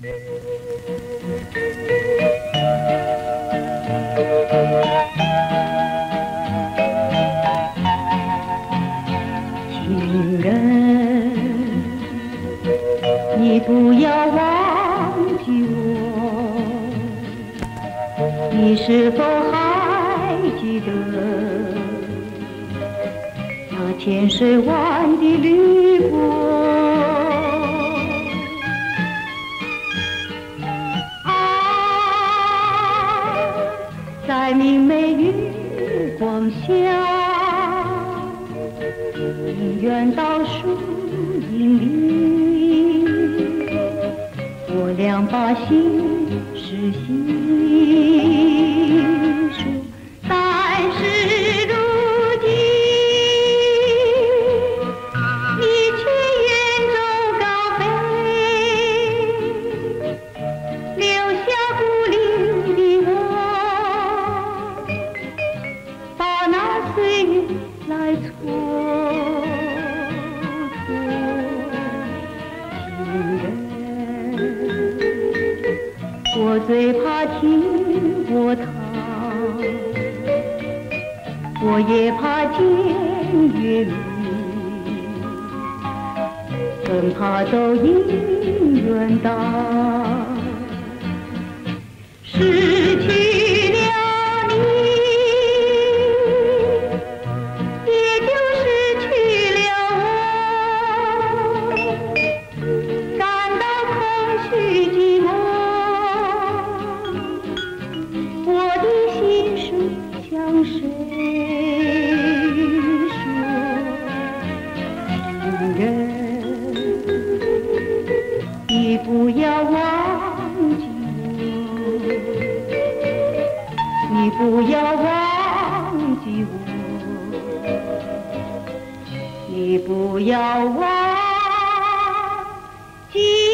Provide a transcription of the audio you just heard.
情人，你不要忘记我，你是否还记得那千水湾的旅过？在明媚月光下。宁愿到树荫里，我俩把心事细说。岁月来蹉跎情人我最怕听过它我也怕见月明更怕走姻缘道谁说情人？你不要忘记。